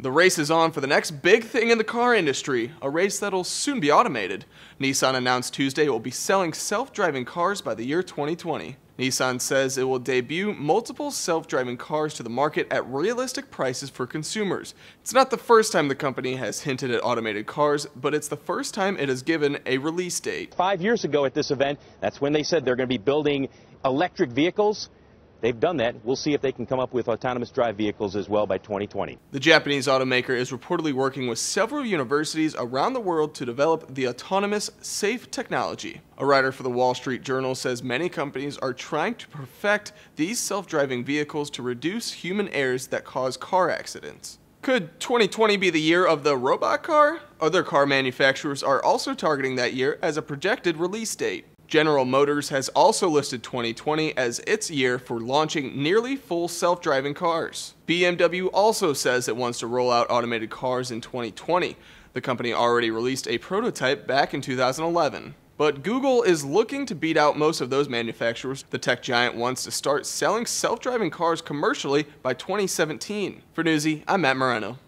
The race is on for the next big thing in the car industry, a race that'll soon be automated. Nissan announced Tuesday it will be selling self-driving cars by the year 2020. Nissan says it will debut multiple self-driving cars to the market at realistic prices for consumers. It's not the first time the company has hinted at automated cars, but it's the first time it has given a release date. Five years ago at this event, that's when they said they're going to be building electric vehicles. They've done that. We'll see if they can come up with autonomous drive vehicles as well by 2020. The Japanese automaker is reportedly working with several universities around the world to develop the autonomous, safe technology. A writer for the Wall Street Journal says many companies are trying to perfect these self-driving vehicles to reduce human errors that cause car accidents. Could 2020 be the year of the robot car? Other car manufacturers are also targeting that year as a projected release date. General Motors has also listed 2020 as its year for launching nearly full self-driving cars. BMW also says it wants to roll out automated cars in 2020. The company already released a prototype back in 2011. But Google is looking to beat out most of those manufacturers. The tech giant wants to start selling self-driving cars commercially by 2017. For Newsy, I'm Matt Moreno.